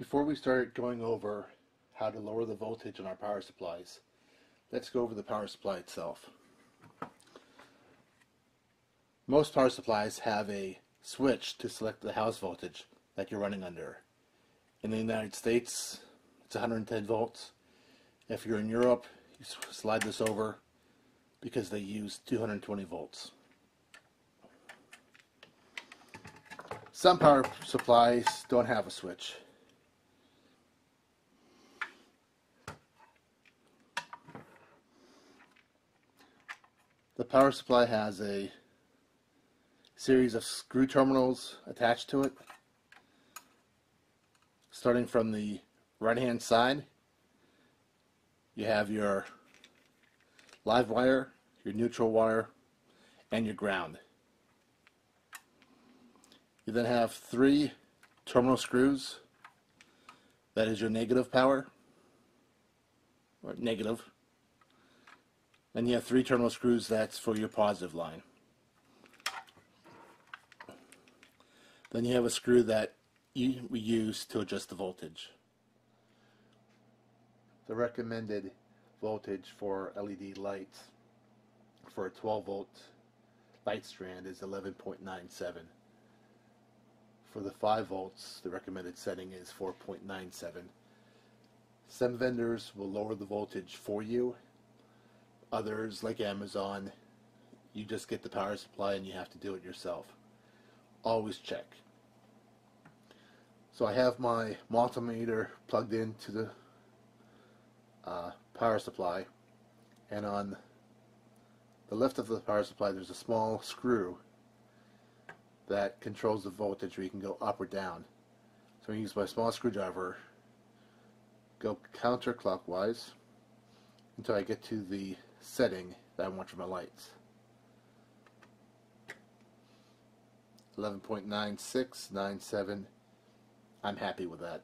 Before we start going over how to lower the voltage on our power supplies, let's go over the power supply itself. Most power supplies have a switch to select the house voltage that you're running under. In the United States, it's 110 volts. If you're in Europe, you slide this over because they use 220 volts. Some power supplies don't have a switch. The power supply has a series of screw terminals attached to it. Starting from the right hand side, you have your live wire, your neutral wire, and your ground. You then have three terminal screws. That is your negative power, or negative. Then you have three terminal screws, that's for your positive line. Then you have a screw that you, we use to adjust the voltage. The recommended voltage for LED lights for a 12 volt light strand is 11.97. For the 5 volts, the recommended setting is 4.97. Some vendors will lower the voltage for you Others, like Amazon, you just get the power supply and you have to do it yourself. Always check. So I have my multimeter plugged into the uh, power supply and on the left of the power supply there's a small screw that controls the voltage where you can go up or down. So I use my small screwdriver, go counterclockwise until I get to the setting that I want for my lights. 11.9697 I'm happy with that.